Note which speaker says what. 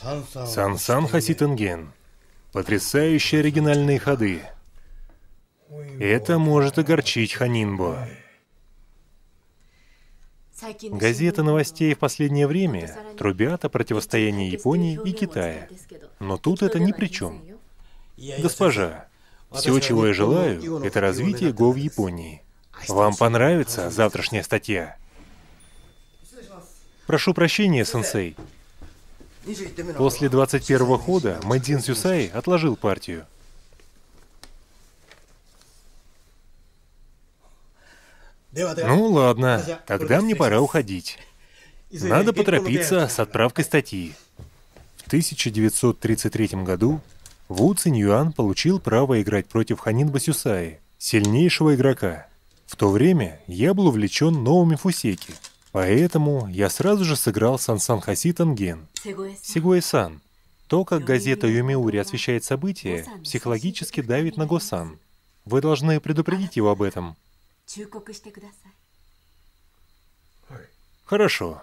Speaker 1: Сан-Сан Хаситенген. Потрясающие оригинальные ходы. Это может огорчить Ханинбо. Газеты новостей в последнее время трубят о противостоянии Японии и Китая. Но тут это ни при чем. Госпожа, все, чего я желаю, это развитие Го в Японии. Вам понравится завтрашняя статья? Прошу прощения, сенсей. После 21-го хода Мэдзин Сюсай отложил партию. Ну ладно, тогда мне пора уходить. Надо поторопиться с отправкой статьи. В 1933 году Ву Циньюан получил право играть против Ханин Басюсаи, сильнейшего игрока. В то время я был увлечен новыми фусеки, поэтому я сразу же сыграл Сансан Хаси Танген. Сигуэ-сан. То, как газета Юмиури освещает события, психологически давит на Госан. Вы должны предупредить его об этом. Хорошо.